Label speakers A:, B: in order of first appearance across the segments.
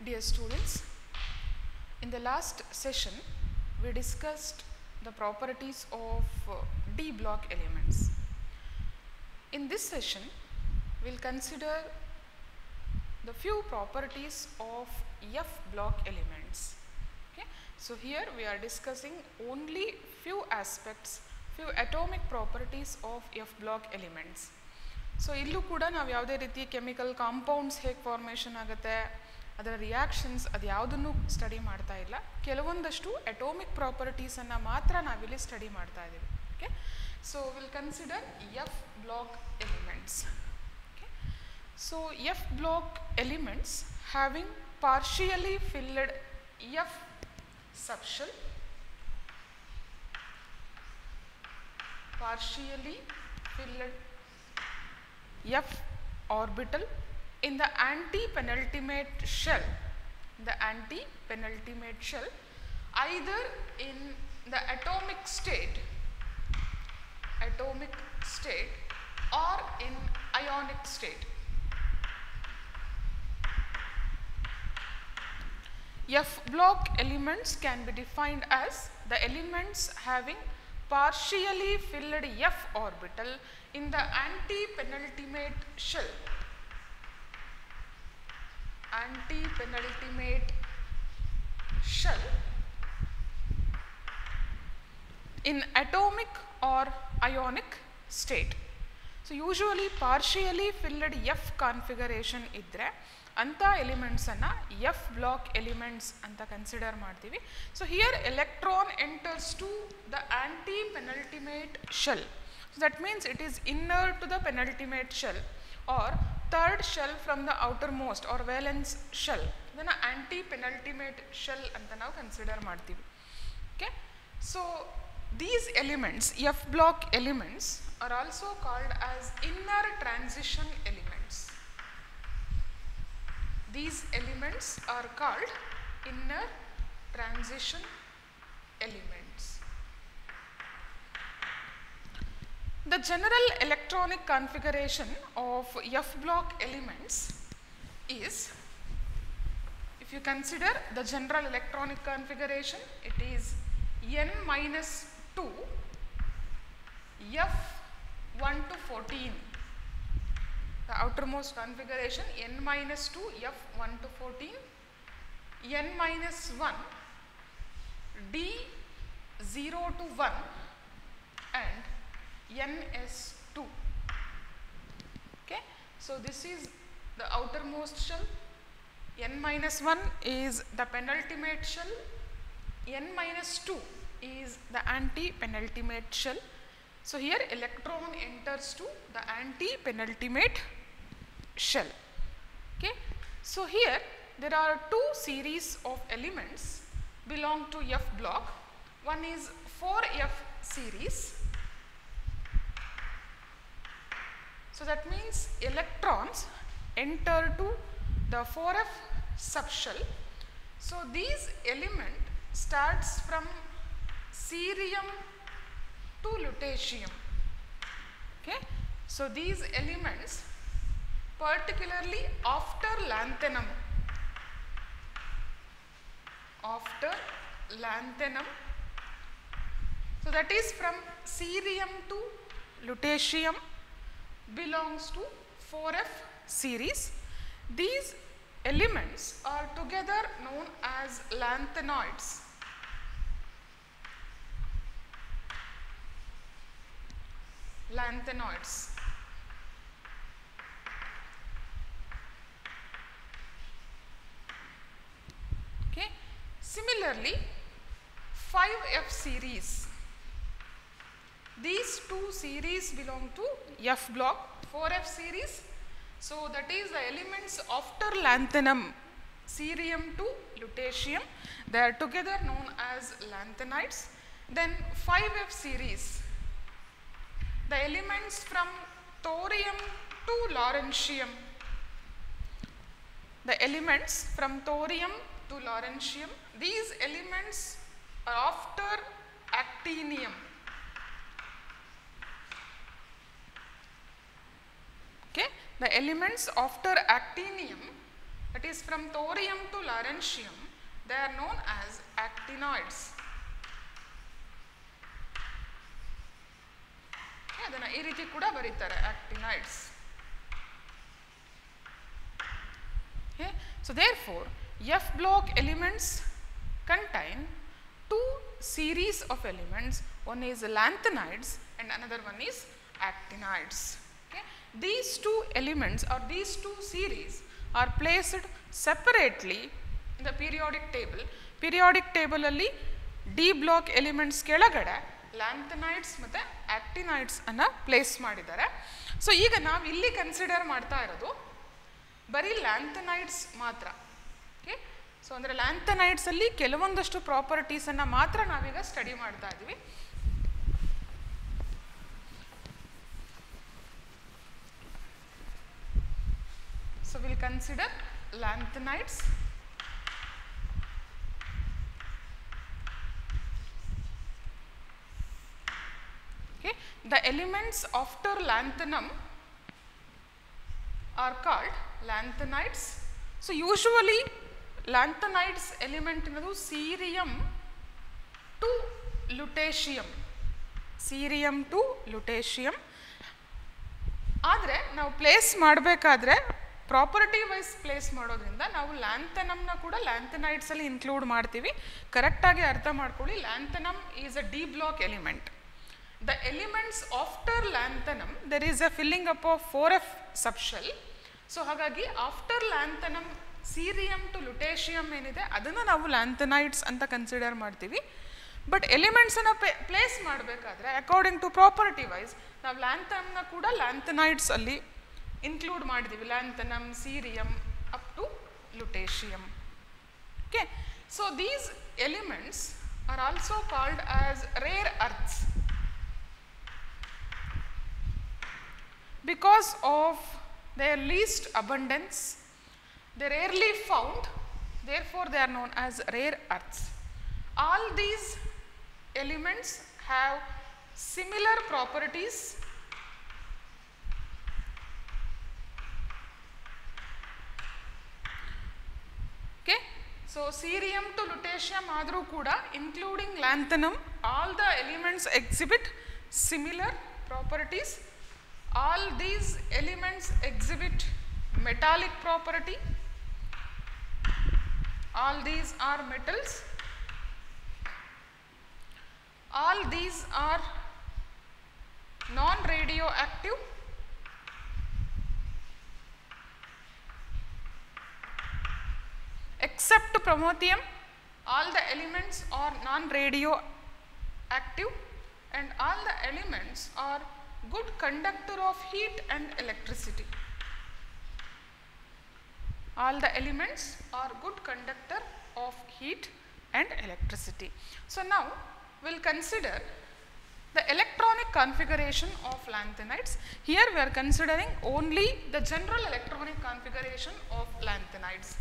A: Dear students, in the last session we discussed the properties of uh, D block elements. In this session, we'll consider the few properties of F block elements. Okay? So here we are discussing only few aspects, few atomic properties of F block elements. So ಇಲ್ಲೂ ಕೂಡ ನಾವು ಯಾವುದೇ ರೀತಿ chemical compounds ಹೇಗೆ formation ಆಗುತ್ತೆ ಅದರ reactions ಅದು ಯಾವುದನ್ನು ಸ್ಟಡಿ ಮಾಡ್ತಾ ಇಲ್ಲ. ಕೆಲವೊಂದಷ್ಟು ಅಟೋಮಿಕ್ ಪ್ರಾಪರ್ಟೀಸನ್ನು ಮಾತ್ರ ನಾವಿಲ್ಲಿ ಸ್ಟಡಿ ಮಾಡ್ತಾ ಇದ್ದೀವಿ okay so will consider F block elements okay so F block elements having partially filled F subshell partially filled F orbital in the anti-penultimate shell, the anti-penultimate shell, either in the atomic state, atomic state or in ionic state. F block elements can be defined as the elements having partially filled F orbital in the anti-penultimate shell Anti-penultimate shell in atomic or ionic state. So usually partially filled F configuration ಇದ್ದರೆ ಅಂಥ ಎಲಿಮೆಂಟ್ಸನ್ನು F block elements ಅಂತ consider ಮಾಡ್ತೀವಿ so here electron enters to the antepenultimate shell so that means it is inner to the penultimate shell or third shell from the outermost or valence shell ಇದನ್ನು aunty penultimate shell ಅಂತ ನಾವು consider ಮಾಡ್ತೀವಿ okay so these elements f block elements are also called as inner transition elements these elements are called inner transition elements The general electronic configuration of f block elements is if you consider the general electronic configuration it is n minus 2 f 1 to 14 the outermost configuration n minus 2 f 1 to 14 n minus 1 d 0 to 1 and ns 2 okay so this is the outermost shell n minus 1 is the penultimate shell n minus 2 is the anti-penultimate shell. So here electron enters to the anti-penultimate shell. Okay. So here there are two series of elements belong to F block. One is 4F series. So that means electrons enter to the 4F subshell. So these element starts from cerium to lutetium. Okay. So these elements particularly after lanthanum, after lanthanum, so that is from cerium to lutetium belongs to 4F series. These elements are together known as lanthanoids. lanthanoids. Okay. Similarly, 5F series. These two series belong to F block, 4F series. So that is the elements after lanthanum, cerium to lutetium. They are together known as lanthanides. Then 5F series, the elements from thorium to lawrencium. The elements from thorium to lawrencium, these elements are after actinium. Okay, the elements after actinium that is from thorium to lawrencium they are known as actinoids ಅದನ್ನು ಈ ರೀತಿ ಕೂಡ ಬರೀತಾರೆ actinoids okay so therefore f block elements contain two series of elements one is lanthanides and another one is actinides okay these two elements or these two series are placed separately in the periodic table. Periodic table ಅಲ್ಲಿ D block elements ಕೆಳಗಡೆ lanthanides ಮತ್ತು ಆಕ್ಟಿನೈಡ್ಸ್ ಅನ್ನ place ಮಾಡಿದ್ದಾರೆ. So ಈಗ ನಾವು ಇಲ್ಲಿ consider ಮಾಡ್ತಾ ಇರೋದು ಬರೀ ಲ್ಯಾಂಥನೈಡ್ಸ್ ಮಾತ್ರ. ಓಕೆ ಸೊ ಅಂದರೆ ಲ್ಯಾಂಥನೈಡ್ಸಲ್ಲಿ ಕೆಲವೊಂದಷ್ಟು ಪ್ರಾಪರ್ಟೀಸನ್ನು ಮಾತ್ರ ನಾವೀಗ ಸ್ಟಡಿ ಮಾಡ್ತಾ ಇದ್ದೀವಿ so we'll consider lanthanides. okay the elements after lanthanum are called lanthanides so usually lanthanides element is cerium to lutetium. Cerium to Adre, ಆದರೆ ನಾವು ಪ್ಲೇಸ್ ಮಾಡಬೇಕಾದ್ರೆ ಪ್ರಾಪರ್ಟಿ ವೈಸ್ ಪ್ಲೇಸ್ ಮಾಡೋದ್ರಿಂದ ನಾವು ಲ್ಯಾಂಥನಮ್ನ ಕೂಡ ಲ್ಯಾಂಥನೈಟ್ಸಲ್ಲಿ ಇನ್ಕ್ಲೂಡ್ ಮಾಡ್ತೀವಿ. ಕರೆಕ್ಟಾಗಿ ಅರ್ಥ ಮಾಡ್ಕೊಳ್ಳಿ. Lanthanum is a D block element the elements after lanthanum there is a filling up of four F subshell so ಹಾಗಾಗಿ after lanthanum cerium to lutetium ಏನಿದೆ, ಅದನ್ನು ನಾವು ಲ್ಯಾಂಥನೈಟ್ಸ್ ಅಂತ ಕನ್ಸಿಡರ್ ಮಾಡ್ತೀವಿ. ಬಟ್ ಎಲಿಮೆಂಟ್ಸನ್ನು ಪ್ಲೇಸ್ ಮಾಡಬೇಕಾದ್ರೆ ಅಕಾರ್ಡಿಂಗ್ ಟು ಪ್ರಾಪರ್ಟಿ ವೈಸ್ ನಾವು ಲ್ಯಾಂಥನಮ್ನ ಕೂಡ ಲ್ಯಾಂಥನೈಟ್ಸ್ ಅಲ್ಲಿ ಇನ್ಕ್ಲೂಡ್ ಮಾಡಿದ್ದೀವಿ lanthanum cerium up to lutetium okay so these elements are also called as rare earths because of their least abundance they are rarely found therefore they are known as rare earths all these elements have similar properties okay so cerium to lutetium ಆದರೂ ಕೂಡ including lanthanum all the elements exhibit similar properties all these elements exhibit metallic property all these are metals all these are non except promethium all the elements are non radioactive and all the elements are good conductor of heat and electricity. All the elements are good conductor of heat and electricity. So now we'll consider the electronic configuration of lanthanides. Here we are considering only the general electronic configuration of lanthanides.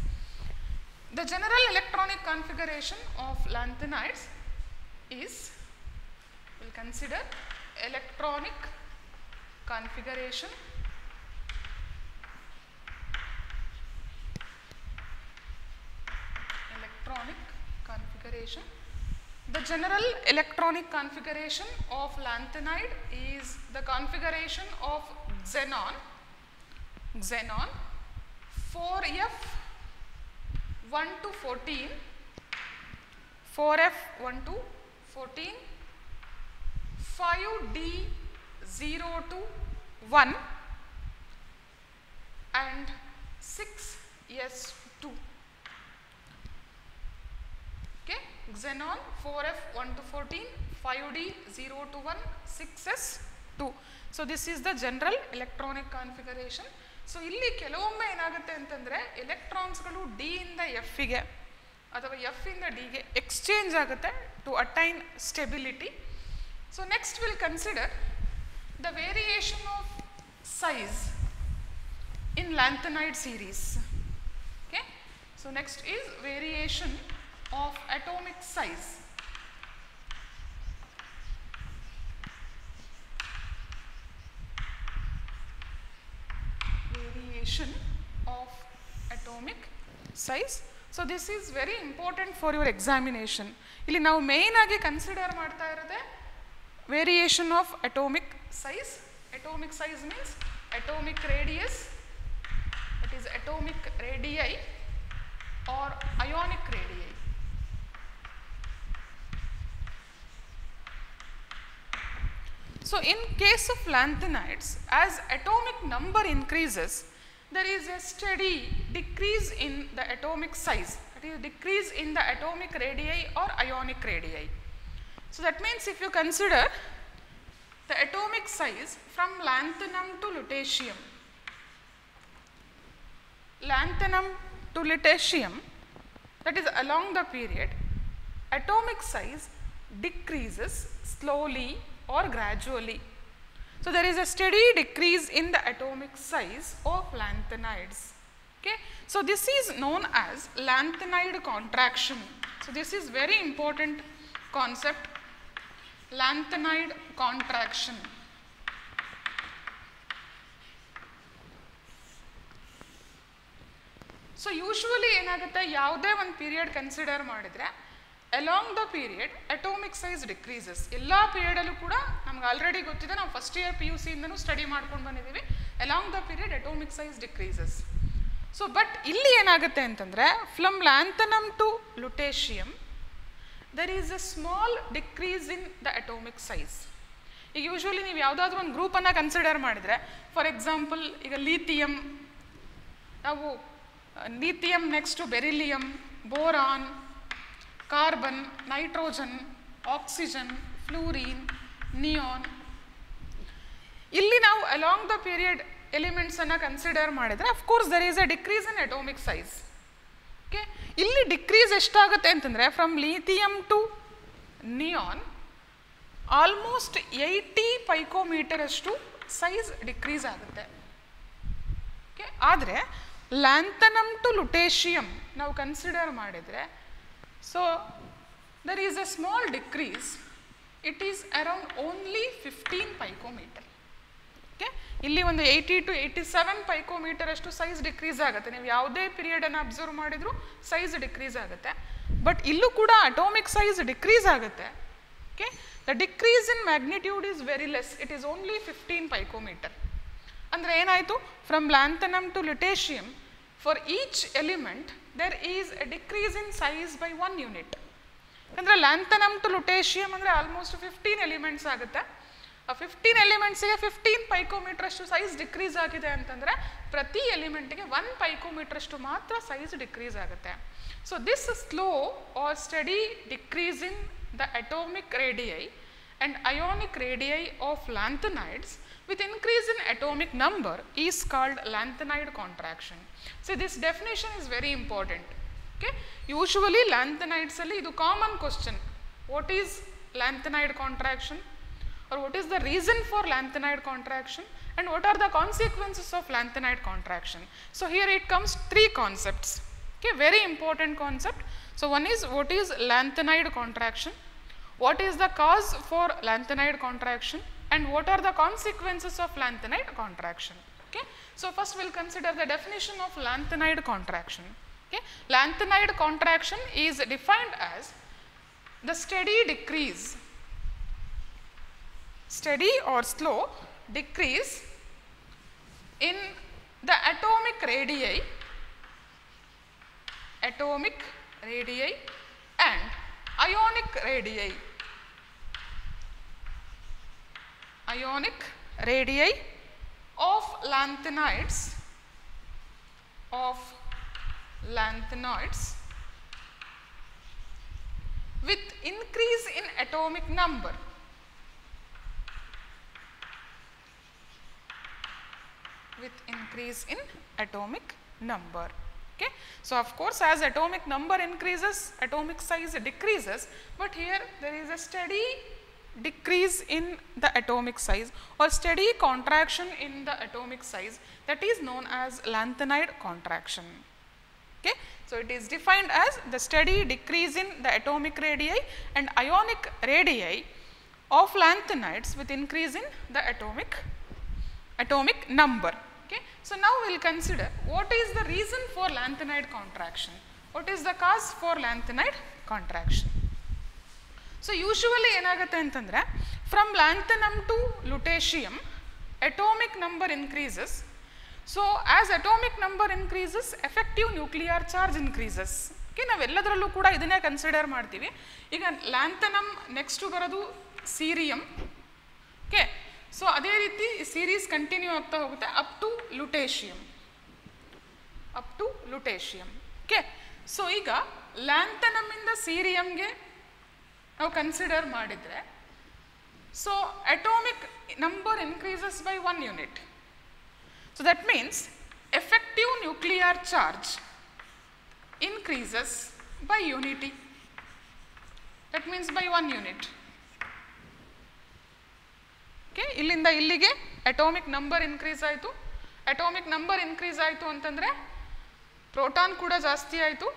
A: The general electronic configuration of lanthanides is, we'll consider electronic configuration. Electronic configuration. The general electronic configuration of lanthanide is the configuration of xenon. Xenon 4f 1 to 14 4f 1 to 14 5d 0 to 1 and 6s2 okay xenon 4f 1 to 14 5d 0 to 1 6s2 so this is the general electronic configuration so ಇಲ್ಲಿ ಕೆಲವೊಮ್ಮೆ ಏನಾಗುತ್ತೆ ಅಂತಂದರೆ ಎಲೆಕ್ಟ್ರಾನ್ಸ್ಗಳು D ಇಂದ ಎಫ್ಗೆ ಅಥವಾ F ಇಂದ ಡಿಗೆ exchange ಆಗುತ್ತೆ to attain stability so next will consider the variation of size in lanthanide series okay so next is variation of atomic size. variation of atomic size. So this is very important for your examination. ಇಲ್ಲಿ ನಾವು main ಆಗಿ consider ಮಾಡ್ತಾ ಇರೋದೇ variation of atomic size atomic size means atomic radius it is atomic radii or ionic radii So in case of lanthanides, as atomic number increases, there is a steady decrease in the atomic size. That is decrease in the atomic radii or ionic radii. So that means if you consider the atomic size from lanthanum to lutetium, lanthanum to lutetium, that is along the period, atomic size decreases slowly or gradually. So there is a steady decrease in the atomic size of lanthanides. Okay. So this is known as lanthanide contraction. So this is very important concept, lanthanide contraction. So usually ಏನಾಗುತ್ತೆ ಯಾವುದೇ ಒಂದು period consider ಮಾಡಿದರೆ along the period atomic size decreases ಎಲ್ಲ ಪೀರಿಯಡಲ್ಲೂ ಕೂಡ ನಮ್ಗೆ already ಗೊತ್ತಿದೆ, ನಾವು ಫಸ್ಟ್ ಇಯರ್ ಪಿ ಯು ಸಿಯಿಂದನೂ ಸ್ಟಡಿ ಮಾಡ್ಕೊಂಡು ಬಂದಿದ್ದೀವಿ along the period atomic size decreases so but ಇಲ್ಲಿ ಏನಾಗುತ್ತೆ ಅಂತಂದರೆ from lanthanum to lutetium there is a small decrease in the atomic size ಈಗ ಯೂಶ್ವಲಿ ನೀವು ಯಾವುದಾದ್ರೂ ಒಂದು ಗ್ರೂಪನ್ನು ಕನ್ಸಿಡರ್ ಮಾಡಿದರೆ ಫಾರ್ ಎಕ್ಸಾಂಪಲ್ ಈಗ ಲೀಥಿಯಮ್ ನಾವು lithium next beryllium boron carbon, nitrogen, oxygen, fluorine, neon. ಇಲ್ಲಿ ನಾವು ಅಲಾಂಗ್ ದ ಪೀರಿಯಡ್ ಎಲಿಮೆಂಟ್ಸನ್ನು ಕನ್ಸಿಡರ್ ಮಾಡಿದರೆ of course there is a decrease in atomic size okay ಇಲ್ಲಿ ಡಿಕ್ರೀಸ್ ಎಷ್ಟಾಗುತ್ತೆ ಅಂತಂದರೆ from lithium to neon almost eighty picometer ಅಷ್ಟು size decrease ಆಗುತ್ತೆ. Okay ಆದರೆ ಲ್ಯಾಂಥನಮ್ ಟು ಲುಟೇಷಿಯಮ್ ನಾವು ಕನ್ಸಿಡರ್ ಮಾಡಿದರೆ so there is a small decrease it is around only fifteen picometer okay ಇಲ್ಲಿ ಒಂದು eighty two eighty seven picometer ಅಷ್ಟು size decrease ಆಗುತ್ತೆ. ನೀವು ಯಾವುದೇ ಪೀರಿಯಡನ್ನು ಅಬ್ಸರ್ವ್ ಮಾಡಿದರೂ ಸೈಜ್ ಡಿಕ್ರೀಸ್ ಆಗುತ್ತೆ. ಬಟ್ ಇಲ್ಲೂ ಕೂಡ ಅಟೋಮಿಕ್ ಸೈಜ್ ಡಿಕ್ರೀಸ್ ಆಗುತ್ತೆ. Okay the decrease in magnitude is very less it is only fifteen picometer ಅಂದರೆ ಏನಾಯಿತು? From lanthanum to lutetium for each element there is a decrease in size by one unit ಅಂದರೆ lanthanum to ಲುಟೇಷಿಯಮ್ ಅಂದರೆ almost fifteen elements ಆಗುತ್ತೆ ಆ fifteen ಎಲಿಮೆಂಟ್ಸಿಗೆ fifteen picometre ಅಷ್ಟು size decrease ಆಗಿದೆ ಅಂತಂದರೆ ಪ್ರತಿ ಎಲಿಮೆಂಟಿಗೆ ಒನ್ ಪೈಕೋಮೀಟರ್ ಅಷ್ಟು ಮಾತ್ರ ಸೈಜ್ ಡಿಕ್ರೀಸ್ ಆಗುತ್ತೆ so this slow or steady decrease in the atomic radii and ionic radii of lanthanides with increase in atomic number is called lanthanide contraction. So this definition is very important. Okay. Usually lanthanides ಅಲ್ಲಿ ಇದು common question what is lanthanide contraction or what is the reason for lanthanide contraction and what are the consequences of lanthanide contraction. So here it comes three concepts. Okay, very important concept. So one is what is lanthanide contraction what is the cause for lanthanide contraction and what are the consequences of lanthanide contraction? Okay. So first we'll consider the definition of lanthanide contraction. Okay. Lanthanide contraction is defined as the steady decrease steady or slow decrease in the atomic radii atomic radii and ionic radii ionic radii of lanthanides of lanthanoids with increase in atomic number. With increase in atomic number okay? So of course as atomic number increases atomic size decreases but here there is a steady decrease in the atomic size or steady contraction in the atomic size that is known as lanthanide contraction okay so it is defined as the steady decrease in the atomic radii and ionic radii of lanthanides with increase in the atomic atomic number okay So now we'll consider what is the reason for lanthanide contraction. What is the cause for lanthanide contraction? So usually ಏನಾಗುತ್ತೆ ಅಂತಂದರೆ from lanthanum to lutetium atomic number increases so as atomic number increases effective nuclear charge increases okay ನಾವೆಲ್ಲದರಲ್ಲೂ ಕೂಡ ಇದನ್ನೇ consider ಮಾಡ್ತೀವಿ. ಈಗ lanthanum next ಬರೋದು ಸೀರಿಯಮ್ okay so ಅದೇ ರೀತಿ series continue ಆಗ್ತಾ ಹೋಗುತ್ತೆ up to lutetium up to lutetium okay so ಈಗ ಲ್ಯಾಂಥನಮ್ಮಿಂದ ಸೀರಿಯಮ್ಗೆ ನಾವು ಕನ್ಸಿಡರ್ ಮಾಡಿದರೆ so atomic number increases by one unit so that means effective nuclear charge increases by unity that means by one unit okay ಇಲ್ಲಿಂದ ಇಲ್ಲಿಗೆ atomic number increase ಆಯಿತು. Atomic number increase ಆಯಿತು ಅಂತಂದರೆ ಪ್ರೋಟಾನ್ ಕೂಡ ಜಾಸ್ತಿ ಆಯಿತು.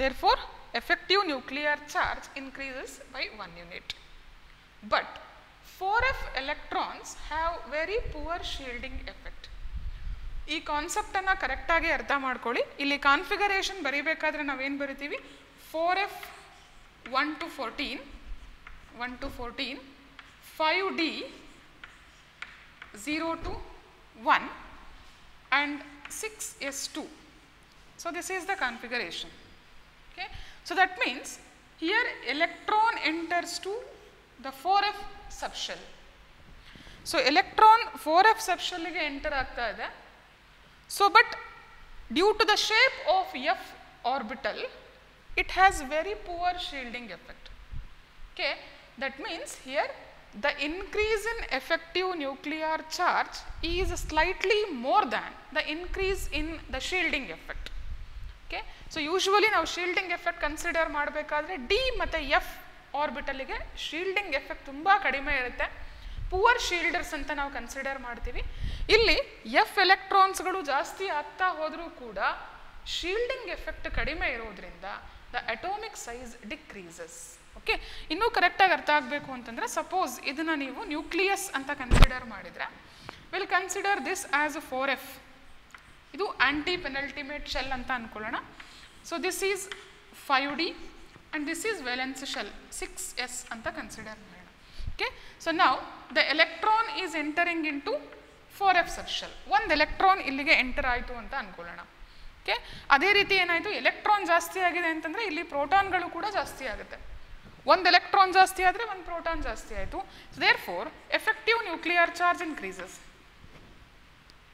A: Therefore effective nuclear charge increases by 1 unit. But 4f electrons have very poor shielding effect. ಈ ಕಾನ್ಸೆಪ್ಟನ್ನು ಕರೆಕ್ಟಾಗಿ ಅರ್ಥ ಮಾಡ್ಕೊಳ್ಳಿ ಇಲ್ಲಿ ಕಾನ್ಫಿಗರೇಷನ್ ಬರೀಬೇಕಾದ್ರೆ ನಾವೇನು ಬರಿತೀವಿ four f one to fourteen one to fourteen five d zero to one and six s two so this is the configuration okay so that means here electron enters to the 4f subshell so electron 4f subshell ಗೆ enter ಆಗ್ತಾ ಇದೆ so but due to the shape of f orbital it has very poor shielding effect okay that means here the increase in effective nuclear charge is slightly more than the increase in the shielding effect Okay so usually ನಾವು shielding effect consider ಮಾಡಬೇಕಾದ್ರೆ D ಮತ್ತು F ಆರ್ಬಿಟಲಿಗೆ shielding effect ತುಂಬ ಕಡಿಮೆ ಇರುತ್ತೆ. Poor ಶೀಲ್ಡರ್ಸ್ ಅಂತ ನಾವು consider ಮಾಡ್ತೀವಿ. ಇಲ್ಲಿ ಎಫ್ ಎಲೆಕ್ಟ್ರಾನ್ಸ್ಗಳು ಜಾಸ್ತಿ ಆಗ್ತಾ ಹೋದರೂ ಕೂಡ ಶೀಲ್ಡಿಂಗ್ ಎಫೆಕ್ಟ್ ಕಡಿಮೆ ಇರೋದ್ರಿಂದ the atomic size decreases okay ಇನ್ನೂ ಕರೆಕ್ಟಾಗಿ ಅರ್ಥ ಆಗಬೇಕು ಅಂತಂದರೆ ಸಪೋಸ್ ಇದನ್ನು ನೀವು ನ್ಯೂಕ್ಲಿಯಸ್ ಅಂತ ಕನ್ಸಿಡರ್ ಮಾಡಿದರೆ will consider this as a four F ಇದು ಆ್ಯಂಟಿ ಪೆನಲ್ಟಿಮೇಟ್ ಶೆಲ್ ಅಂತ ಅಂದ್ಕೊಳ್ಳೋಣ so this is five D and this is valence shell six S ಅಂತ ಕನ್ಸಿಡರ್ ಮಾಡೋಣ. ಓಕೆ ಸೊ ನಾವು the electron is entering into four F subshell ಒಂದು electron ಇಲ್ಲಿಗೆ enter ಆಯಿತು ಅಂತ ಅಂದ್ಕೊಳ್ಳೋಣ okay ಅದೇ ರೀತಿ ಏನಾಯಿತು? ಎಲೆಕ್ಟ್ರಾನ್ ಜಾಸ್ತಿ ಆಗಿದೆ ಅಂತಂದರೆ ಇಲ್ಲಿ ಪ್ರೋಟಾನ್ಗಳು ಕೂಡ ಜಾಸ್ತಿ ಆಗುತ್ತೆ. ಒಂದು ಎಲೆಕ್ಟ್ರಾನ್ ಜಾಸ್ತಿ ಆದರೆ ಒಂದು ಪ್ರೋಟಾನ್ ಜಾಸ್ತಿ ಆಯಿತು. Therefore effective nuclear charge increases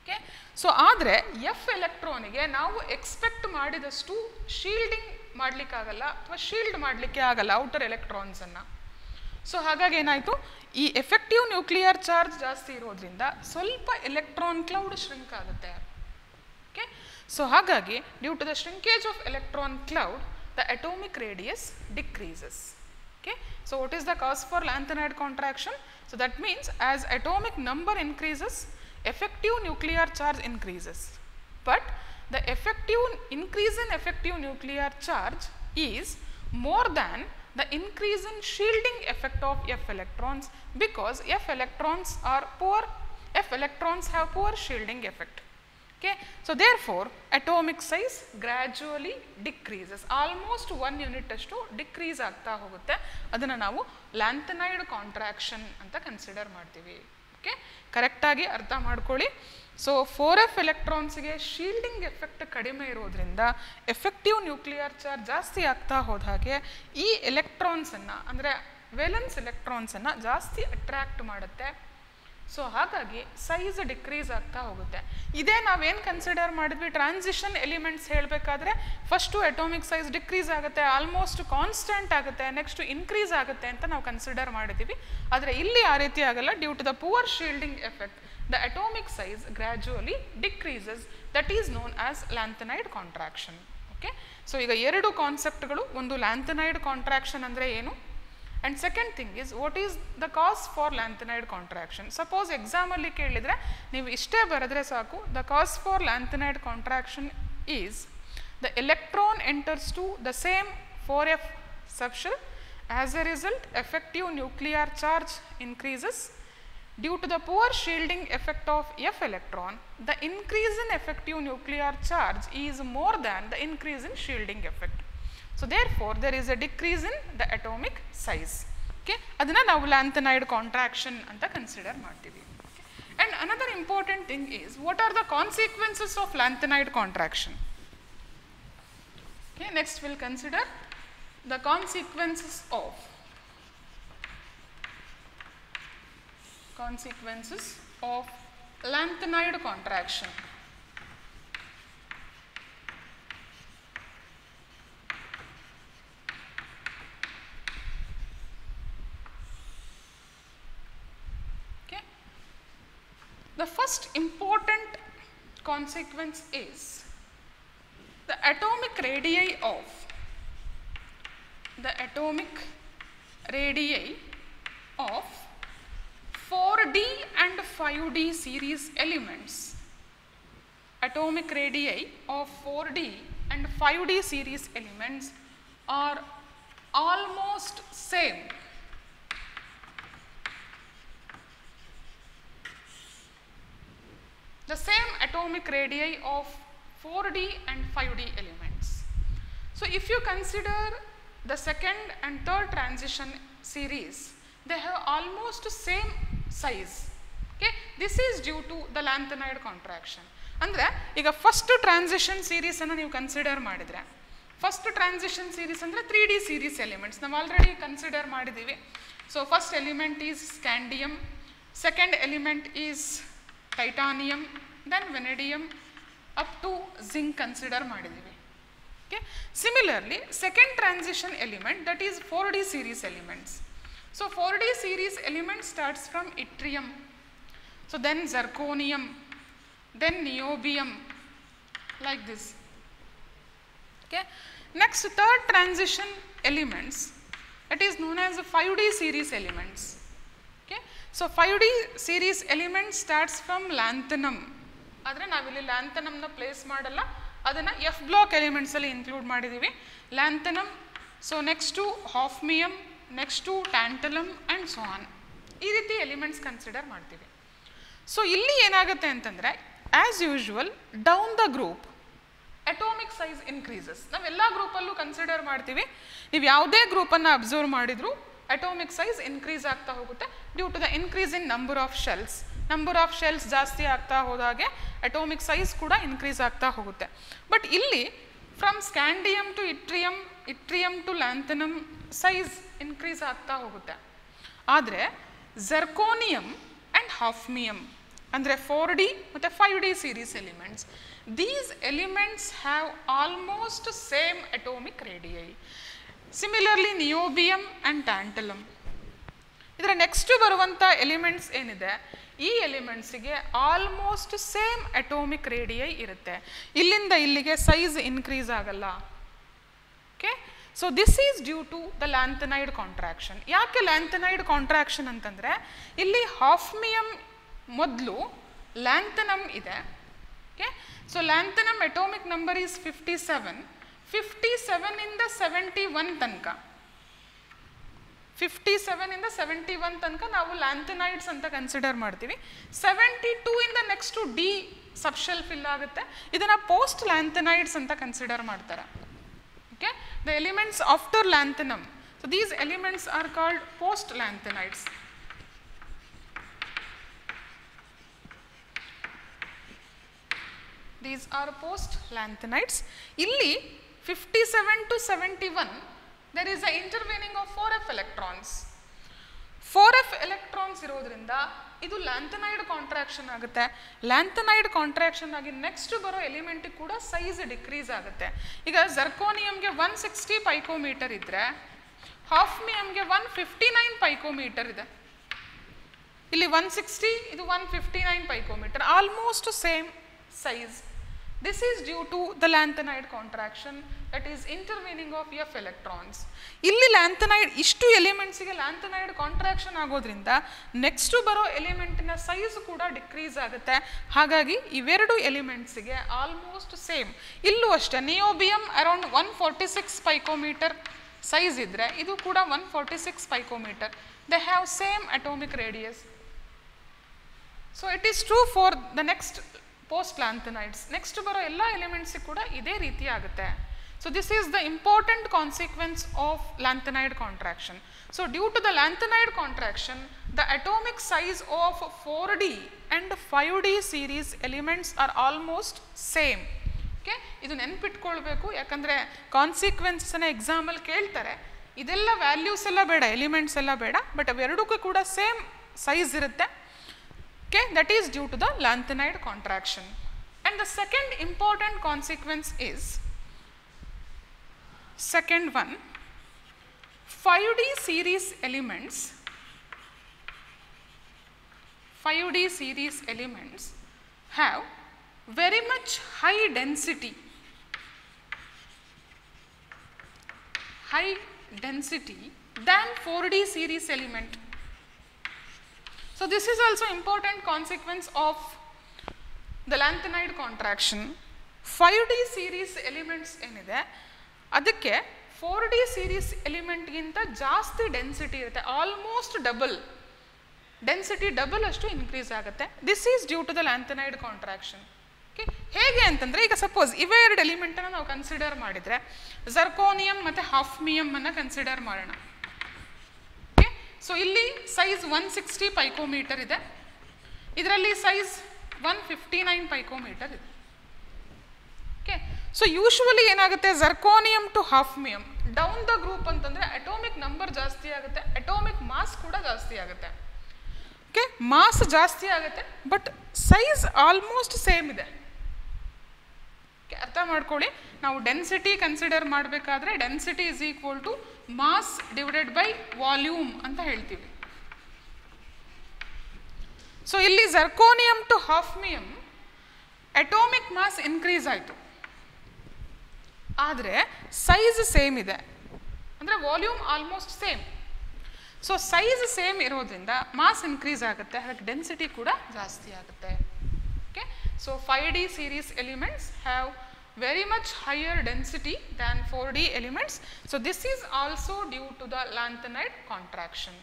A: okay? So ಆದರೆ ಎಫ್ ಎಲೆಕ್ಟ್ರಾನಿಗೆ ನಾವು ಎಕ್ಸ್ಪೆಕ್ಟ್ ಮಾಡಿದಷ್ಟು ಶೀಲ್ಡಿಂಗ್ ಮಾಡಲಿಕ್ಕಾಗಲ್ಲ ಅಥವಾ ಶೀಲ್ಡ್ ಮಾಡಲಿಕ್ಕೆ ಆಗಲ್ಲ ಔಟರ್ ಎಲೆಕ್ಟ್ರಾನ್ಸನ್ನು ಸೊ ಹಾಗಾಗಿ ಏನಾಯಿತು? ಈ ಎಫೆಕ್ಟಿವ್ ನ್ಯೂಕ್ಲಿಯರ್ ಚಾರ್ಜ್ ಜಾಸ್ತಿ ಇರೋದ್ರಿಂದ ಸ್ವಲ್ಪ ಎಲೆಕ್ಟ್ರಾನ್ ಕ್ಲೌಡ್ ಶ್ರಿಂಕ್ ಆಗುತ್ತೆ. ಓಕೆ? ಸೊ ಹಾಗಾಗಿ due to the shrinkage of electron cloud the atomic radius decreases okay? So what is the cause for lanthanide contraction so that means as atomic number increases effective nuclear charge increases but the effective increase in effective nuclear charge is more than the increase in shielding effect of f electrons because f electrons are poor f electrons have poor shielding effect okay so therefore atomic size gradually decreases almost one unit ಅಷ್ಟು decrease ಆಗ್ತಾ ಹೋಗುತ್ತೆ ಅದನ್ನು ನಾವು lanthanide contraction ಅಂತ consider ಮಾಡ್ತೀವಿ okay ಕರೆಕ್ಟಾಗಿ ಅರ್ಥ ಮಾಡ್ಕೊಳ್ಳಿ. ಸೊ ಫೋರ್ ಎಫ್ ಎಲೆಕ್ಟ್ರಾನ್ಸ್ಗೆ ಶೀಲ್ಡಿಂಗ್ ಎಫೆಕ್ಟ್ ಕಡಿಮೆ ಇರೋದ್ರಿಂದ ಎಫೆಕ್ಟಿವ್ ನ್ಯೂಕ್ಲಿಯರ್ ಚಾರ್ಜ್ ಜಾಸ್ತಿ ಆಗ್ತಾ ಹೋದ ಹಾಗೆ ಈ ಎಲೆಕ್ಟ್ರಾನ್ಸನ್ನು ಅಂದರೆ ವೇಲೆನ್ಸ್ ಎಲೆಕ್ಟ್ರಾನ್ಸನ್ನು ಜಾಸ್ತಿ ಅಟ್ರ್ಯಾಕ್ಟ್ ಮಾಡುತ್ತೆ. ಸೊ ಹಾಗಾಗಿ ಸೈಜ್ ಡಿಕ್ರೀಸ್ ಆಗ್ತಾ ಹೋಗುತ್ತೆ. ಇದೇ ನಾವೇನು ಕನ್ಸಿಡರ್ ಮಾಡಿದ್ವಿ? ಟ್ರಾನ್ಸಿಷನ್ ಎಲಿಮೆಂಟ್ಸ್ ಹೇಳಬೇಕಾದ್ರೆ ಫಸ್ಟು ಅಟೋಮಿಕ್ ಸೈಜ್ ಡಿಕ್ರೀಸ್ ಆಗುತ್ತೆ ಆಲ್ಮೋಸ್ಟ್ ಕಾನ್ಸ್ಟೆಂಟ್ ಆಗುತ್ತೆ ನೆಕ್ಸ್ಟ್ ಇನ್ಕ್ರೀಸ್ ಆಗುತ್ತೆ ಅಂತ ನಾವು ಕನ್ಸಿಡರ್ ಮಾಡಿದ್ದೀವಿ ಆದರೆ ಇಲ್ಲಿ ಆ ರೀತಿ ಆಗಲ್ಲ due to the poor shielding effect the atomic size gradually decreases that is known as lanthanide contraction okay so ಈಗ ಎರಡು ಕಾನ್ಸೆಪ್ಟ್ಗಳು ಒಂದು ಲ್ಯಾಂಥನೈಡ್ ಕಾಂಟ್ರಾಕ್ಷನ್ ಅಂದರೆ ಏನು? And second thing is what is the cause for lanthanide contraction suppose ಎಕ್ಸಾಮಲ್ಲಿ ಕೇಳಿದರೆ ನೀವು ಇಷ್ಟೇ ಬರೆದ್ರೆ ಸಾಕು the cause for lanthanide contraction is the electron enters to the same four f subshell as a result effective nuclear charge increases Due to the poor shielding effect of F electron, the increase in effective nuclear charge is more than the increase in shielding effect. So, therefore, there is a decrease in the atomic size. Okay? ಅದನ್ನು ನಾವು lanthanide contraction ಅಂತ consider ಮಾಡ್ತೀವಿ and another important thing is what are the consequences of lanthanide contraction Okay, next we'll consider the consequences of consequences of lanthanide contraction. The first important consequence is the atomic radii of the atomic radii of 4D and 5D series elements. Atomic radii of 4D and 5D series elements are almost same. The same atomic radii of 4D and 5D elements. So, if you consider the second and third transition series, they have almost same size. Okay? This is due to the lanthanide contraction. ಅಂದರೆ ಈಗ first transition ಸೀರೀಸನ್ನು ನೀವು consider ಮಾಡಿದರೆ first transition series ಅಂದರೆ three D series elements ನಾವು already consider ಮಾಡಿದ್ದೀವಿ So first element is scandium, second element is titanium then vanadium up to zinc consider ಮಾಡಿದ್ದೀವಿ okay similarly second transition element that is four d series elements so four d series element starts from yttrium so then zirconium then niobium like this okay next third transition elements it is known as 5d series elements Okay so 5d series element starts from lanthanum. ಆದರೆ ನಾವಿಲ್ಲಿ ಲ್ಯಾಂಥನಮ್ನ place ಮಾಡಲ್ಲ. ಅದನ್ನು F block ಎಲಿಮೆಂಟ್ಸಲ್ಲಿ include ಮಾಡಿದ್ದೀವಿ lanthanum so next hafnium next tantalum and so on ಈ ರೀತಿ elements consider ಮಾಡ್ತೀವಿ. ಸೊ ಇಲ್ಲಿ ಏನಾಗುತ್ತೆ ಅಂತಂದರೆ as usual down the group atomic size increases ನಾವೆಲ್ಲ ಗ್ರೂಪಲ್ಲೂ ಕನ್ಸಿಡರ್ ಮಾಡ್ತೀವಿ. ನೀವು ಯಾವುದೇ ಗ್ರೂಪನ್ನು ಅಬ್ಸರ್ವ್ ಮಾಡಿದರೂ ಅಟೋಮಿಕ್ ಸೈಜ್ ಇನ್ಕ್ರೀಸ್ ಆಗ್ತಾ ಹೋಗುತ್ತೆ due to the increase in number of shells number of shells ಜಾಸ್ತಿ ಆಗ್ತಾ ಹೋದಾಗೆ ಅಟೋಮಿಕ್ ಸೈಜ್ ಕೂಡ ಇನ್ಕ್ರೀಸ್ ಆಗ್ತಾ ಹೋಗುತ್ತೆ. ಬಟ್ ಇಲ್ಲಿ from scandium to yttrium yttrium to lanthanum size increase ಆಗ್ತಾ ಹೋಗುತ್ತೆ. ಆದರೆ ಜರ್ಕೋನಿಯಮ್ ಆ್ಯಂಡ್ ಹಾಫ್ಮಿಯಮ್ ಅಂದರೆ ಫೋರ್ ಡಿ ಮತ್ತು five d series elements these elements have almost same atomic radii similarly niobium and tantalum ಇದರ next ಬರುವಂಥ elements ಏನಿದೆ? ಈ ಎಲಿಮೆಂಟ್ಸಿಗೆ ಆಲ್ಮೋಸ್ಟ್ ಸೇಮ್ ಅಟೋಮಿಕ್ ರೇಡಿಯೈ ಇರುತ್ತೆ. ಇಲ್ಲಿಂದ ಇಲ್ಲಿಗೆ ಸೈಜ್ ಇನ್ಕ್ರೀಸ್ ಆಗಲ್ಲ. Okay so this is due to the lanthanide contraction ಯಾಕೆ ಲ್ಯಾಂಥನೈಡ್ ಕಾಂಟ್ರಾಕ್ಷನ್ ಅಂತಂದರೆ, ಇಲ್ಲಿ ಹಾಫ್ಮಿಯಮ್ ಮೊದಲು ಲ್ಯಾಂಥನಮ್ ಇದೆ. Okay so lanthanum atomic number is fifty seven fifty ಸೆವೆನಿಂದ seventy one ತನಕ ಫಿಫ್ಟಿ ಸೆವೆನಿಂದ ಸೆವೆಂಟಿ ಒನ್ ತನಕ ನಾವು ಲ್ಯಾಂಥನೈಡ್ಸ್ ಅಂತ ಕನ್ಸಿಡರ್ ಮಾಡ್ತೀವಿ. ಸೆವೆಂಟಿ ಟೂ ಇಂದ ನೆಕ್ಸ್ಟು ಡಿ ಸಬ್ಶೆಲ್ ಫಿಲ್ ಆಗುತ್ತೆ. ಇದನ್ನು ಪೋಸ್ಟ್ ಲ್ಯಾಂಥನೈಡ್ಸ್ ಅಂತ ಕನ್ಸಿಡರ್ ಮಾಡ್ತಾರೆ. Okay the elements after lanthanum so these elements are called post lanthanides these are post lanthanides ಇಲ್ಲಿ fifty seven to seventy one there is a intervening of four f electrons four f electrons ಇರೋದ್ರಿಂದ ಇದು lanthanide contraction ಆಗುತ್ತೆ. Lanthanide contraction ಆಗಿ next ಬರೋ ಎಲಿಮೆಂಟಿಗೆ ಕೂಡ size decrease ಆಗುತ್ತೆ. ಈಗ ಜರ್ಕೋನಿಯಮ್ಗೆ ಒನ್ ಸಿಕ್ಸ್ಟಿ ಪೈಕೋಮೀಟರ್ ಇದ್ದರೆ ಹಾಫ್ ಮಿಯಮ್ಗೆ ಒನ್ ಫಿಫ್ಟಿ ನೈನ್ ಪೈಕೋಮೀಟರ್ ಇದೆ. ಇಲ್ಲಿ ಒನ್ ಸಿಕ್ಸ್ಟಿ ಇದು one fifty nine picometer almost same size this is due to the lanthanide contraction that is intervening of F electrons ಇಲ್ಲಿ ಲ್ಯಾಂಥನೈಡ್ ಇಷ್ಟು ಎಲಿಮೆಂಟ್ಸಿಗೆ ಲ್ಯಾಂಥನೈಡ್ ಕಾಂಟ್ರಾಕ್ಷನ್ ಆಗೋದ್ರಿಂದ ನೆಕ್ಸ್ಟು ಬರೋ ಎಲಿಮೆಂಟಿನ ಸೈಜ್ ಕೂಡ ಡಿಕ್ರೀಸ್ ಆಗುತ್ತೆ. ಹಾಗಾಗಿ ಇವೆರಡು ಎಲಿಮೆಂಟ್ಸಿಗೆ ಆಲ್ಮೋಸ್ಟ್ ಸೇಮ್ ಇಲ್ಲೂ ಅಷ್ಟೇ niobium around one forty six picometer size ಇದ್ದರೆ ಇದು ಕೂಡ one forty six picometer they have same atomic radius so it is true for the next post lanthanides next ಬರೋ ಎಲ್ಲ ಎಲಿಮೆಂಟ್ಸಿಗೆ ಕೂಡ ಇದೇ ರೀತಿ ಆಗುತ್ತೆ. So this is the important consequence of lanthanide contraction so due to the lanthanide contraction the atomic size of four D and five D series elements are almost same okay ಇದು ನೆನ್ಪಿಟ್ಕೊಳ್ಬೇಕು. ಯಾಕಂದರೆ ಕಾನ್ಸಿಕ್ವೆನ್ಸನ್ನ ಎಕ್ಸಾಮಲ್ಲಿ ಕೇಳ್ತಾರೆ. ಇದೆಲ್ಲ ವ್ಯಾಲ್ಯೂಸ್ ಎಲ್ಲ ಬೇಡ elements ಎಲ್ಲ ಬೇಡ ಬಟ್ ಅವೆರಡಕ್ಕೂ ಕೂಡ ಸೇಮ್ ಸೈಜ್ ಇರುತ್ತೆ. Okay? That is due to the lanthanide contraction. And the second important consequence is second one 5d series elements 5d series elements have very much high density high density than 4d series element so this is also important consequence of the lanthanide contraction. 5D series elements ಏನಿದೆ, ಅದಕ್ಕೆ four D series ಎಲಿಮೆಂಟ್ಗಿಂತ ಜಾಸ್ತಿ density ಇರುತ್ತೆ. Almost double density double ಅಷ್ಟು increase ಆಗುತ್ತೆ. This is due to the lanthanide contraction okay ಹೇಗೆ ಅಂತಂದರೆ, ಈಗ ಸಪೋಸ್ ಇವೇ ಎರಡು ಎಲಿಮೆಂಟನ್ನು ನಾವು ಕನ್ಸಿಡರ್ ಮಾಡಿದರೆ ಜರ್ಕೋನಿಯಂ ಮತ್ತು ಹಾಫ್ಮಿಯಮ್ ಅನ್ನು ಕನ್ಸಿಡರ್ ಮಾಡೋಣ. ಸೊ ಇಲ್ಲಿ ಸೈಜ್ ಒನ್ ಸಿಕ್ಸ್ಟಿ ಪೈಕೋಮೀಟರ್ ಇದೆ. ಇದರಲ್ಲಿ size one fifty nine picometer ಇದೆ. ಓಕೆ ಸೊ ಯೂಶ್ವಲಿ ಏನಾಗುತ್ತೆ? Zirconium to hafnium down the group ಅಂತಂದರೆ ಅಟೋಮಿಕ್ ನಂಬರ್ ಜಾಸ್ತಿ ಆಗುತ್ತೆ. ಅಟೋಮಿಕ್ ಮಾಸ್ ಕೂಡ ಜಾಸ್ತಿ ಆಗುತ್ತೆ. ಓಕೆ ಮಾಸ್ ಜಾಸ್ತಿ ಆಗುತ್ತೆ. ಬಟ್ ಸೈಜ್ ಆಲ್ಮೋಸ್ಟ್ ಸೇಮ್ ಇದೆ. ಅರ್ಥ ಮಾಡ್ಕೊಳ್ಳಿ. ನಾವು ಡೆನ್ಸಿಟಿ ಕನ್ಸಿಡರ್ ಮಾಡಬೇಕಾದ್ರೆ density is equal to mass divided by volume ಅಂತ ಹೇಳ್ತೀವಿ. ಸೊ ಇಲ್ಲಿ zirconium to hafnium atomic mass increase ಆಯಿತು. ಆದರೆ ಸೈಜ್ ಸೇಮ್ ಇದೆ. ಅಂದರೆ volume almost same so size same ಇರೋದ್ರಿಂದ ಮಾಸ್ ಇನ್ಕ್ರೀಸ್ ಆಗುತ್ತೆ ಅದಕ್ಕೆ ಡೆನ್ಸಿಟಿ ಕೂಡ ಜಾಸ್ತಿ ಆಗುತ್ತೆ. Okay so five D series elements have very much higher density than 4D elements. So, this is also due to the lanthanide contraction.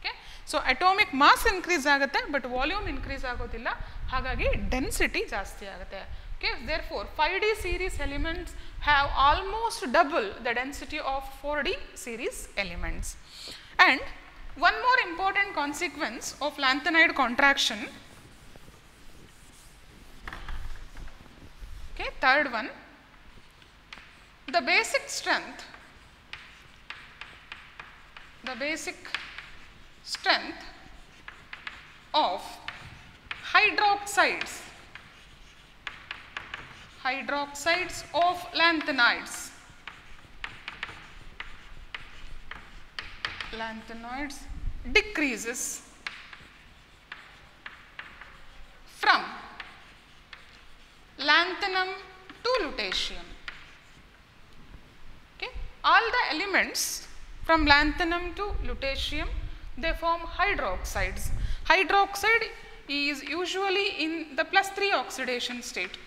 A: Okay. So, atomic mass increase ಆಗುತ್ತೆ but volume increase ಆಗೋದಿಲ್ಲ ಹಾಗಾಗಿ density ಜಾಸ್ತಿ ಆಗುತ್ತೆ okay therefore 5d series elements have almost double the density of 4d series elements and one more important consequence of lanthanide contraction Okay, third one, the basic strength, the basic strength of hydroxides, hydroxides of lanthanides, lanthanoids decreases from lanthanum to lutetium. Okay. All the elements from lanthanum to lutetium they form hydroxides. Hydroxide is usually in the plus 3 oxidation state.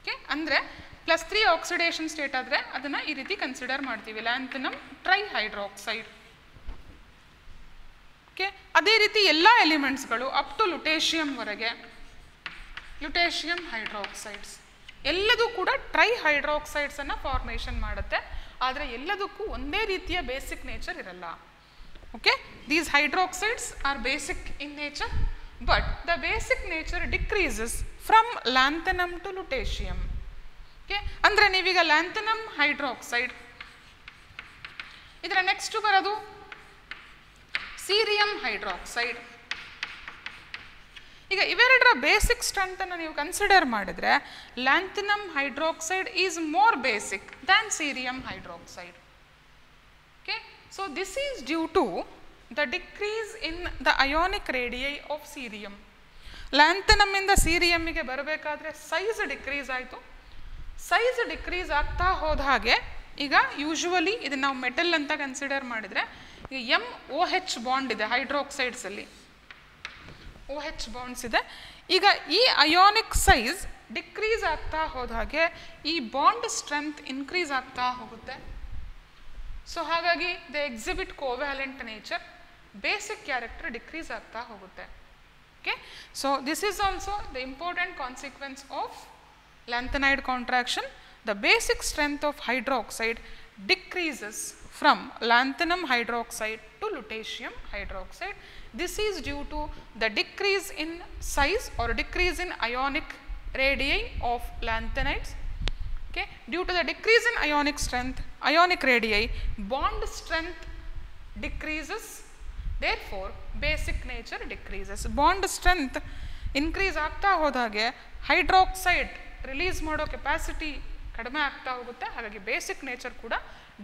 A: Okay. ಅಂದರೆ plus three oxidation state ಆದರೆ ಅದನ್ನು ಈ ರೀತಿ consider ಮಾಡ್ತೀವಿ lanthanum Okay. Hydroxide okay ಅದೇ ರೀತಿ ಎಲ್ಲ ಎಲಿಮೆಂಟ್ಸ್ಗಳು ಅಪ್ ಟು ಲುಟೇಷಿಯಂವರೆಗೆ ಲುಟೇಷಿಯಂ ಹೈಡ್ರಾಕ್ಸೈಡ್ಸ್ ಎಲ್ಲದೂ ಕೂಡ ಟ್ರೈ ಹೈಡ್ರಾಕ್ಸೈಡ್ಸನ್ನು ಫಾರ್ಮೇಷನ್ ಮಾಡುತ್ತೆ. ಆದರೆ ಎಲ್ಲದಕ್ಕೂ ಒಂದೇ ರೀತಿಯ ಬೇಸಿಕ್ ನೇಚರ್ ಇರಲ್ಲ. Okay these hydroxides are basic in nature but the basic nature decreases from lanthanum to lutetium okay ಅಂದರೆ ನೀವೀಗ ಲ್ಯಾಂಥನಮ್ ಹೈಡ್ರಾಕ್ಸೈಡ್ ಇದರ ನೆಕ್ಸ್ಟ್ ಬರೋದು ಸೀರಿಯಂ ಹೈಡ್ರಾಕ್ಸೈಡ್ ಈಗ ಇವೆರಡರ ಬೇಸಿಕ್ ಸ್ಟ್ರೆಂತನ್ನು ನೀವು ಕನ್ಸಿಡರ್ ಮಾಡಿದ್ರೆ lanthanum hydroxide is more basic than cerium hydroxide okay so this is due to the decrease in the ionic radii of cerium ಲ್ಯಾಂಥನಮ್ಮಿಂದ ಸೀರಿಯಮ್ಮಿಗೆ ಬರಬೇಕಾದ್ರೆ ಸೈಜ್ ಡಿಕ್ರೀಸ್ ಆಯಿತು. ಸೈಜ್ ಡಿಕ್ರೀಸ್ ಆಗ್ತಾ ಹೋದ ಹಾಗೆ ಈಗ ಯೂಶುವಲಿ ಇದನ್ನು ನಾವು ಮೆಟಲ್ ಅಂತ ಕನ್ಸಿಡರ್ ಮಾಡಿದರೆ ಈಗ ಎಂ ಓ ಹೆಚ್ ಬಾಂಡ್ ಇದೆ ಹೈಡ್ರಾಕ್ಸೈಡ್ಸಲ್ಲಿ ಓ ಎಚ್ ಬಾಂಡ್ಸ್ ಇದೆ. ಈಗ ಈ ಅಯೋನಿಕ್ ಸೈಜ್ ಡಿಕ್ರೀಸ್ ಆಗ್ತಾ ಹೋದ ಹಾಗೆ ಈ ಬಾಂಡ್ ಸ್ಟ್ರೆಂತ್ ಇನ್ಕ್ರೀಸ್ ಆಗ್ತಾ ಹೋಗುತ್ತೆ. ಸೊ ಹಾಗಾಗಿ the exhibit covalent nature basic character decrease ಆಗ್ತಾ ಹೋಗುತ್ತೆ. Okay so this is also the important consequence of lanthanide contraction the basic strength of hydroxide decreases from lanthanum hydroxide to lutetium hydroxide This is due to the decrease in size or decrease in ionic radii of lanthanides. Okay. Due to the decrease in ionic strength, ionic radii, bond strength decreases therefore basic nature decreases bond strength increase ಆಗ್ತಾ ಹೋದಾಗೆ hydroxide release ಮಾಡೋ capacity ಕಡಿಮೆ ಆಗ್ತಾ ಹೋಗುತ್ತೆ ಹಾಗಾಗಿ basic nature ಕೂಡ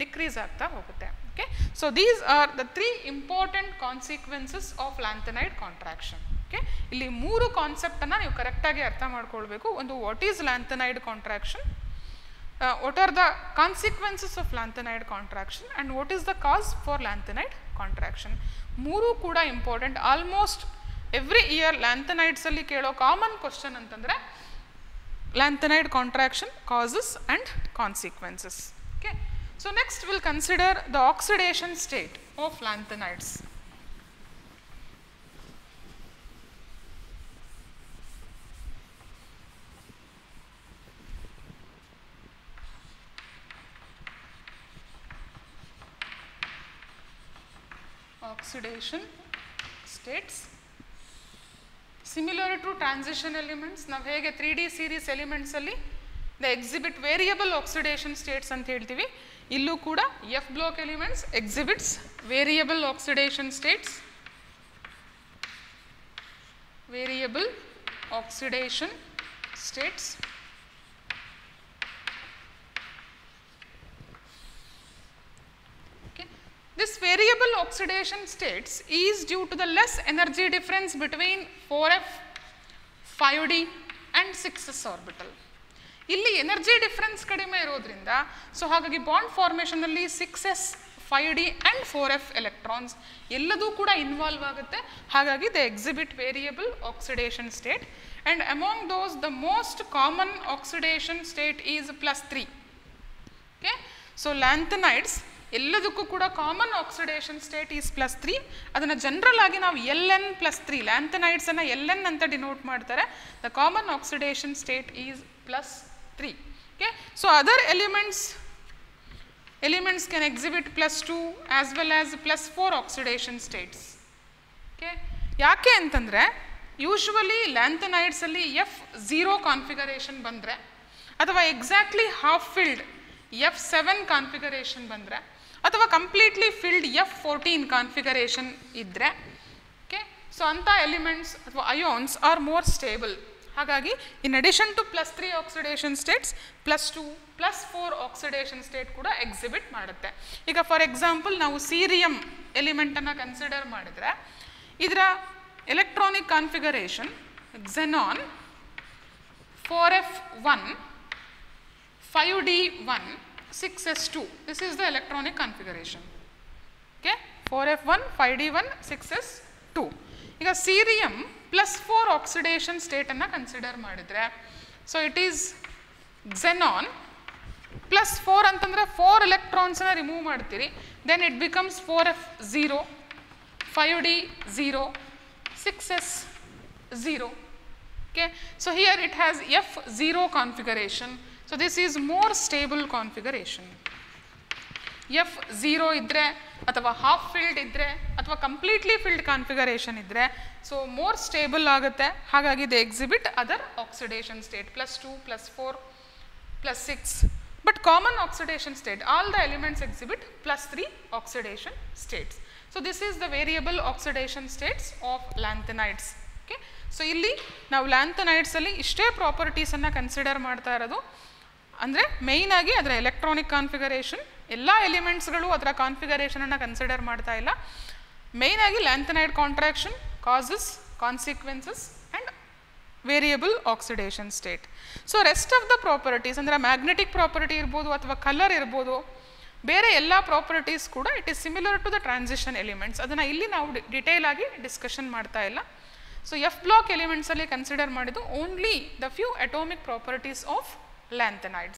A: decrease ಆಗ್ತಾ ಹೋಗುತ್ತೆ. Okay so these are the three important consequences of lanthanide contraction okay ಇಲ್ಲಿ ಮೂರು ಕಾನ್ಸೆಪ್ಟನ್ನು ನೀವು ಕರೆಕ್ಟಾಗಿ ಅರ್ಥ ಮಾಡ್ಕೊಳ್ಬೇಕು. ಒಂದು what is lanthanide contraction what are the consequences of lanthanide contraction and what is the cause for lanthanide contraction ಮೂರು ಕೂಡ ಇಂಪಾರ್ಟೆಂಟ್ ಆಲ್ಮೋಸ್ಟ್ ಎವ್ರಿ ಇಯರ್ ಲ್ಯಾಂಥನೈಡ್ಸಲ್ಲಿ ಕೇಳೋ ಕಾಮನ್ ಕ್ವಶನ್ ಅಂತಂದರೆ lanthanide contraction causes and consequences okay so next will consider the oxidation state of lanthanides oxidation states similar to transition elements ನಾವು ಹೇಗೆ three D series ಎಲಿಮೆಂಟ್ಸಲ್ಲಿ The exhibit variable oxidation states ಅಂತ ಹೇಳ್ತೀವಿ ಇಲ್ಲೂ ಕೂಡ F block elements exhibits variable oxidation states variable oxidation states This variable oxidation states is due to the less energy difference between 4f, 5d and 6s orbital. ಇಲ್ಲಿ energy difference ಕಡಿಮೆ ಇರೋದ್ರಿಂದ so ಹಾಗಾಗಿ bond ಫಾರ್ಮೇಷನಲ್ಲಿ six s five d and four f electrons ಎಲ್ಲದೂ ಕೂಡ involve ಆಗುತ್ತೆ. ಹಾಗಾಗಿ the exhibit variable oxidation state and among those the most common oxidation state is plus three okay so lanthanides ಎಲ್ಲದಕ್ಕೂ ಕೂಡ common oxidation state is plus three ಅದನ್ನು general ಆಗಿ ನಾವು L N plus three ಲ್ಯಾಂಥನೈಡ್ಸನ್ನು L N ಅಂತ denote ಮಾಡ್ತಾರೆ. The common oxidation state is plus three okay so other elements elements can exhibit plus two as well as plus four oxidation states okay ಯಾಕೆ ಅಂತಂದರೆ usually ಲ್ಯಾಂಥನೈಡ್ಸಲ್ಲಿ F zero configuration ಬಂದರೆ, ಅಥವಾ exactly half filled f seven configuration ಬಂದರೆ, ಅಥವಾ completely filled f fourteen configuration ಇದ್ದರೆ okay so ಅಂಥ elements ಅಥವಾ ಅಯೋನ್ಸ್ ಆರ್ ಮೋರ್ ಸ್ಟೇಬಲ್ ಹಾಗಾಗಿ in addition to plus three oxidation states plus two plus four oxidation state ಕೂಡ exhibit ಮಾಡುತ್ತೆ. ಈಗ for example ನಾವು ಸೀರಿಯಂ ಎಲಿಮೆಂಟನ್ನು ಕನ್ಸಿಡರ್ ಮಾಡಿದರೆ, ಇದರ electronic configuration xenon 4f1 5d1 6s2 this is the electronic configuration. Okay? 4f1 5d1 6s2 ಈಗ cerium plus four oxidation ಸ್ಟೇಟನ್ನು consider ಮಾಡಿದರೆ so it is xenon plus four ಅಂತಂದರೆ ಫೋರ್ ಎಲೆಕ್ಟ್ರಾನ್ಸನ್ನ remove ಮಾಡ್ತೀರಿ then it becomes four F zero five D zero six S zero okay? So here it has f0 configuration. So this is more stable configuration. F zero ಇದ್ದರೆ ಅಥವಾ half filled ಇದ್ದರೆ ಅಥವಾ completely filled configuration ಇದ್ದರೆ so more stable ಆಗುತ್ತೆ. ಹಾಗಾಗಿ the exhibit other oxidation state plus two plus four plus six but common oxidation state all the elements exhibit plus three oxidation states so this is the variable oxidation states of lanthanides okay so ಇಲ್ಲಿ ನಾವು ಲ್ಯಾಂಥನೈಡ್ಸಲ್ಲಿ ಇಷ್ಟೇ ಪ್ರಾಪರ್ಟೀಸನ್ನು consider ಮಾಡ್ತಾ ಇರೋದು. ಅಂದರೆ ಮೇಯ್ನಾಗಿ ಅದರ electronic configuration ಎಲ್ಲ ಎಲಿಮೆಂಟ್ಸ್ಗಳು ಅದರ ಕಾನ್ಫಿಗರೇಷನನ್ನು ಕನ್ಸಿಡರ್ ಮಾಡ್ತಾ ಇಲ್ಲ. ಮೇಯ್ನಾಗಿ lanthanide contraction causes consequences and variable oxidation state so rest of the properties ಅಂದರೆ ಮ್ಯಾಗ್ನೆಟಿಕ್ ಪ್ರಾಪರ್ಟಿ ಇರ್ಬೋದು ಅಥವಾ ಕಲರ್ ಇರ್ಬೋದು, ಬೇರೆ ಎಲ್ಲ ಪ್ರಾಪರ್ಟೀಸ್ ಕೂಡ it is similar to the transition elements ಅದನ್ನು ಇಲ್ಲಿ ನಾವು ಡಿಟೇಲ್ ಆಗಿ ಡಿಸ್ಕಷನ್ ಮಾಡ್ತಾ ಇಲ್ಲ. ಸೊ ಎಫ್ ಬ್ಲಾಕ್ ಎಲಿಮೆಂಟ್ಸಲ್ಲಿ ಕನ್ಸಿಡರ್ ಮಾಡಿದ್ದು only the few atomic properties of lanthanides